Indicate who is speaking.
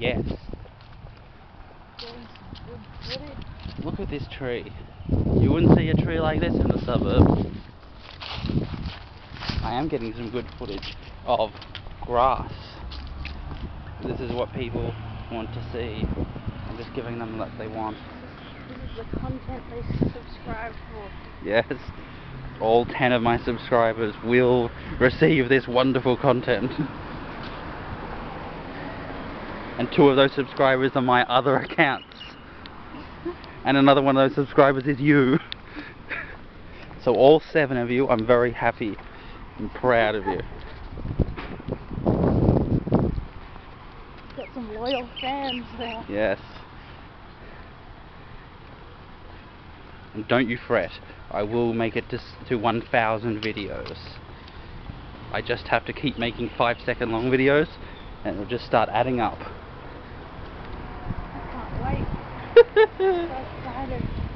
Speaker 1: Yes. Look at this tree. You wouldn't see a tree like this in the suburb. I am getting some good footage of grass. This is what people want to see. I'm just giving them what they want.
Speaker 2: This is the content they subscribe for.
Speaker 1: Yes. All 10 of my subscribers will receive this wonderful content. And two of those subscribers are my other accounts. And another one of those subscribers is you. So all seven of you, I'm very happy and proud of you.
Speaker 2: Got some loyal fans there.
Speaker 1: Yes. And don't you fret, I will make it to, to 1,000 videos. I just have to keep making 5 second long videos and it'll just start adding up.
Speaker 2: I can't wait. so excited.